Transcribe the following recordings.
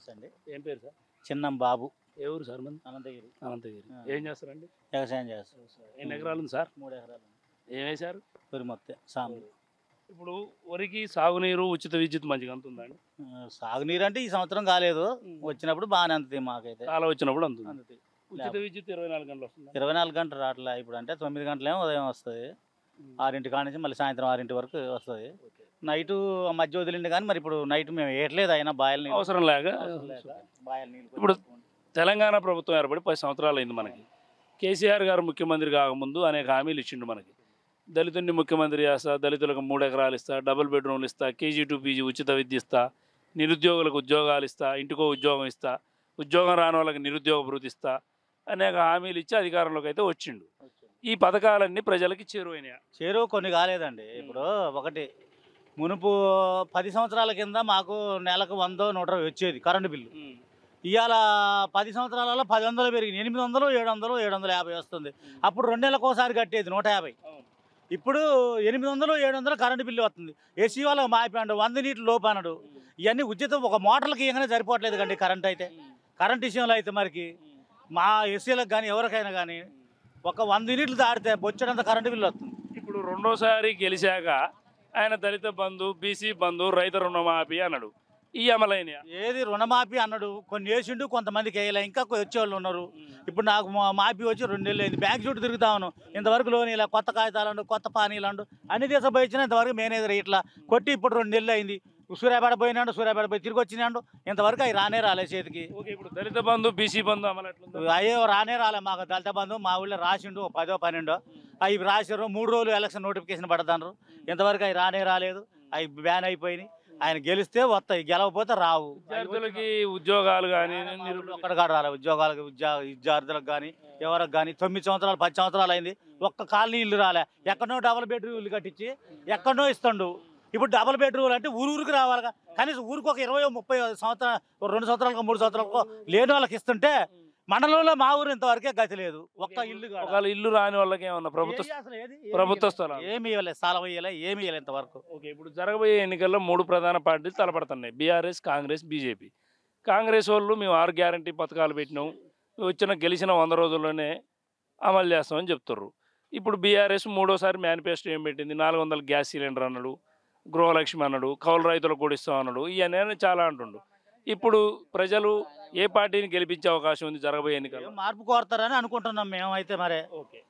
నమస్తే అండి. ఏం పేరు సార్? చిన్నం బాబు. ఊరు సార్ మంది అనంతగిరి. అనంతగిరి. ఏం చేస్తారండి? వ్యవసాయం చేస్తాం ఎన్ని ఎకరాలు ఉంది సార్? మూడు ఎకరాలు ఏం వేశారు? వరి మొత్తం సాగు ఇప్పుడు వరికి సాగునీరు ఉచిత విద్యుత్ మంచిగా అందుతుందండి సాగునీరు అంటే ఈ సంవత్సరం కాలేదు. వచ్చినప్పుడు బాగానే అందుతాయి మాకైతే. కాలం వచ్చినప్పుడు అందుతుంది ఉచిత విద్యుత్ ఇరవై నాలుగు గంటలు వస్తుంది? ఇరవై నాలుగు గంటలు రావట్లే. ఇప్పుడు అంటే తొమ్మిది గంటలేమో ఉదయం వస్తుంది. ఆరింటి కాడ నుంచి మళ్ళీ సాయంత్రం ఆరింటి వరకు వస్తుంది. నైట్ మధ్య వదిలిండి కానీ మరి ఇప్పుడు నైట్ మేము వేయట్లేదు అయినా బాయల నీళ్ళు. అవసరం లేక బాయల నీళ్ళు ఇప్పుడు. తెలంగాణ ప్రభుత్వం ఏర్పడి పది సంవత్సరాలు అయింది మనకి. కేసీఆర్ గారు ముఖ్యమంత్రి కాకముందు అనేక హామీలు ఇచ్చిండు మనకి. దళితుడిని ముఖ్యమంత్రి చేస్తా దళితులకు మూడు ఎకరాలు ఇస్తా డబుల్ బెడ్రూమ్లు ఇస్తా కేజీ టు పీజీ ఉచిత విద్య ఇస్తా నిరుద్యోగులకు ఉద్యోగాలు ఇస్తా ఇంటికో ఉద్యోగం ఇస్తా ఉద్యోగం రాని వాళ్ళకి నిరుద్యోగ భృతి ఇస్తా అనేక హామీలు ఇచ్చి అధికారంలోకి అయితే వచ్చిండు. ఈ పథకాలన్నీ ప్రజలకి చేరువైనాయి? చెరువు కొన్ని కాలేదండి. ఇప్పుడు ఒకటి మునుపు పది సంవత్సరాల కింద మాకు నెలకు వందో నూట వచ్చేది కరెంటు బిల్లు. ఇవాళ పది సంవత్సరాలలో పది వందలు పెరిగింది ఎనిమిది వందలు ఏడు వందలు ఏడు వందల యాభై వస్తుంది. అప్పుడు రెండు నెలలకు ఒకసారి కట్టేది నూట యాభై. ఇప్పుడు ఎనిమిది వందలు ఏడు వందలు కరెంటు బిల్లు వస్తుంది. ఏసీ వాళ్ళకి మాయిపోయాడు వంద నీటి లోపానడు ఇవన్నీ ఉచితం ఒక మోటార్లకి ఇవ్వగానే సరిపోవట్లేదు కండి కరెంట్ అయితే. కరెంట్ విషయంలో అయితే మరికి మా ఎస్సీలకు కానీ ఎవరికైనా కానీ ఒక వంద యూనిట్లు దాటితే బొచ్చడంత కరెంటు బిల్లు వస్తుంది. ఇప్పుడు రెండోసారి గెలిచాక ఆయన దళిత బంధు బీసీ బంధు రైతు రుణమాఫీ అన్నాడు. ఈ అమలైన ఏది రుణమాఫీ అన్నాడు. కొన్ని వేసిండు కొంతమందికి వేయలే. ఇంకా వచ్చేవాళ్ళు ఉన్నారు. ఇప్పుడు నాకు మాఫీ వచ్చి రెండు నెలలు అయింది. బ్యాంక్ చుట్టూ తిరుగుతాను ఇంతవరకు లోన్ ఇలా కొత్త కాగితాలు కొత్త పానీలు అన్ని దేశపోయించిన ఇంతవరకు మేనేజర్ ఇట్లా కొట్టి ఇప్పుడు రెండు నెలలు అయింది. సూర్యాపేట పోయినాడు సూర్యాపేట పోయి తిరిగి వచ్చినాడు. ఇంతవరకు అవి రానే రాలే చేతికి. ఓకే ఇప్పుడు దళిత బంధు బీసీ బంధు అమలు అయ్యో రానే రాలే మాకు దళిత బంధు. మా ఊళ్ళో రాసిండు పదో పన్నెండో. అవి రాసారు మూడు రోజులు ఎలక్షన్ నోటిఫికేషన్ పడతారు ఇంతవరకు అవి రానే రాలేదు అవి బ్యాన్ అయిపోయినాయి. ఆయన గెలిస్తే వస్తాయి గెలవకపోతే రావు. విద్యార్థులకి ఉద్యోగాలు కానీ ఒక్కడ కాడ రాలే ఉద్యోగాలకు ఉద్యోగ విద్యార్థులకు కానీ ఎవరికి కానీ తొమ్మిది సంవత్సరాలు పది సంవత్సరాలు అయింది. ఒక్క కాలనీ ఇల్లు రాలే. ఎక్కడనో డబుల్ బెడ్రూమ్ ఇల్లు కట్టించి ఎక్కడనో ఇస్తుండు. ఇప్పుడు డబుల్ బెడ్రూమ్ అంటే ఊరు ఊరికి రావాలిగా. కనీసం ఊరికి ఒక ఇరవై ముప్పై సంవత్సరాలు రెండు సంవత్సరాలకు మూడు సంవత్సరాలకు లేని వాళ్ళకి ఇస్తుంటే మండలంలో మా ఊరు ఇంతవరకే గతి లేదు. ఒక్క ఇల్లు. ఒకవేళ ఇల్లు రాని వాళ్ళకి ఏమన్నా ప్రభుత్వ ఏది అసలు ఏది? ఏమి ప్రభుత్వ ఇవ్వలే. స్థలాలు. ఏమి ఇవ్వలేదు. స్థలం ఇవ్వలే ఏమి ఇవ్వలే ఇంతవరకు. ఓకే ఇప్పుడు జరగబోయే ఎన్నికల్లో మూడు ప్రధాన పార్టీలు తలపడుతున్నాయి. BRS Congress BJP. కాంగ్రెస్ వాళ్ళు మేము ఆరు గ్యారంటీ పథకాలు పెట్టినాం. వచ్చిన గెలిచిన వంద రోజుల్లోనే అమలు చేస్తామని చెప్తుర్రు. ఇప్పుడు బీఆర్ఎస్ మూడోసారి మేనిఫెస్టో ఏం పెట్టింది? నాలుగు వందల గ్యాస్ సిలిండర్ అన్నాడు గృహలక్ష్మి అన్నాడు కౌలు రైతులకు కూడా ఇస్తాం అన్నాడు. ఇవన్నీ చాలా అంటుండు. ఇప్పుడు ప్రజలు ఏ పార్టీని గెలిపించే అవకాశం ఉంది జరగబోయే ఎన్నికల్లో? ఏం మార్పు కోరతారని అనుకుంటున్నాం మేమైతే మరి. ఓకే.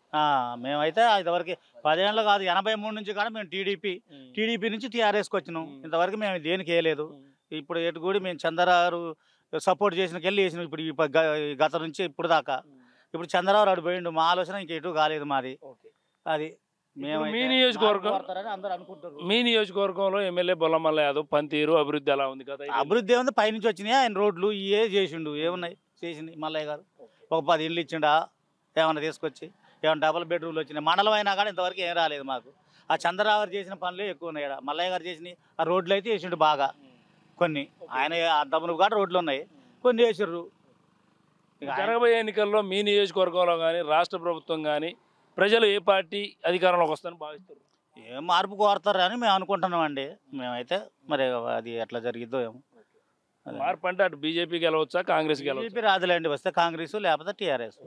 మేమైతే ఇంతవరకు పదేళ్ళు కాదు ఎనభై మూడు నుంచి కూడా మేము టీడీపీ. టీడీపీ నుంచి టీఆర్ఎస్కి వచ్చినాం. ఇంతవరకు మేము దేనికి వేయలేదు. ఇప్పుడు ఎటు కూడా మేము చంద్రరావు సపోర్ట్ చేసిన వెళ్ళి చేసినాం ఇప్పుడు గత నుంచి ఇప్పుడు దాకా. ఇప్పుడు చంద్రరావు అడు పోయిండు మా ఆలోచన ఇంక ఎటు కాలేదు మాది. ఓకే. అది మీ నియోజకవర్గం- మీ నియోజకవర్గంలో ఎమ్మెల్యే బొల్లమల్ల యాదవ్ పనితీరు అభివృద్ధి ఎలా ఉంది కదా? అభివృద్ధి ఏముంది? పైనుంచి వచ్చినాయి ఆయన రోడ్లు ఇవే చేసిండు ఏమున్నాయి? చేసింది మల్లయ్య గారు. ఒక పది ఇల్లు ఇచ్చిండా? ఏమన్నా తీసుకొచ్చి ఏమన్నా డబుల్ బెడ్రూమ్లు వచ్చినాయి? మండలం అయినా కానీ ఇంతవరకు ఏం రాలేదు మాకు. ఆ చంద్రరావు గారు చేసిన పనులే ఎక్కువ ఉన్నాయి. మల్లయ్య గారు చేసిన ఆ రోడ్లు అయితే వేసిండు బాగా. కొన్ని. ఆయన అద్దములు కూడా రోడ్లు ఉన్నాయి. కొన్ని వేసిర్రు జరగబోయే ఎన్నికల్లో మీ నియోజకవర్గంలో కానీ రాష్ట్ర ప్రభుత్వం కానీ ప్రజలు ఏ పార్టీ అధికారంలోకి వస్తారని భావిస్తారు ఏం మార్పు కోరతారు అని మేము అనుకుంటున్నాం అండి మేమైతే మరి అది ఎట్లా జరిగిద్దో ఏమో. మార్పు అంటే అటు బీజేపీ గెలవచ్చా కాంగ్రెస్ గెలవచ్చా? బీజేపీ రాదులేండి వస్తే కాంగ్రెస్ లేకపోతే టీఆర్ఎస్.